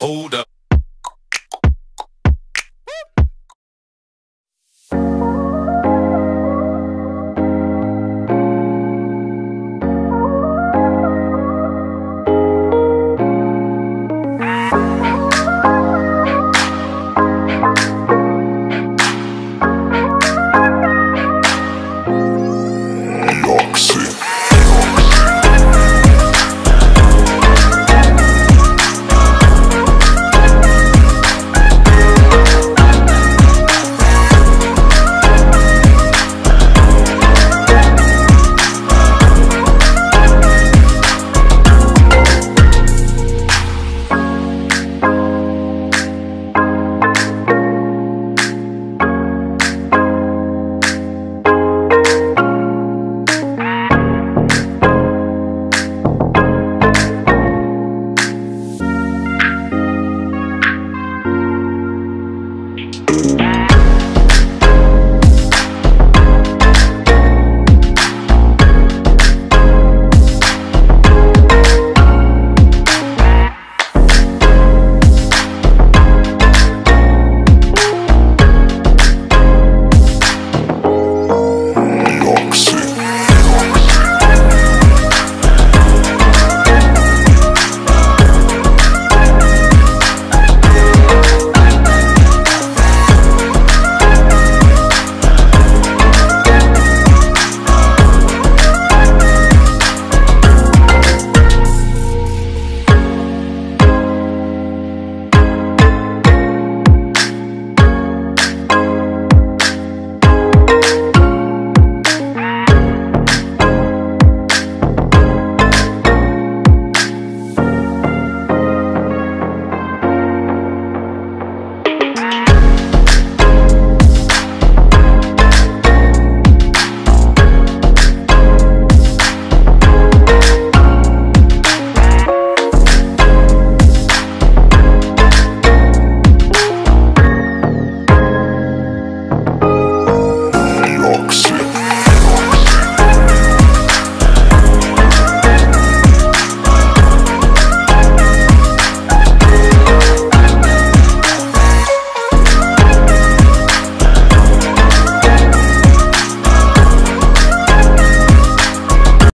hold up.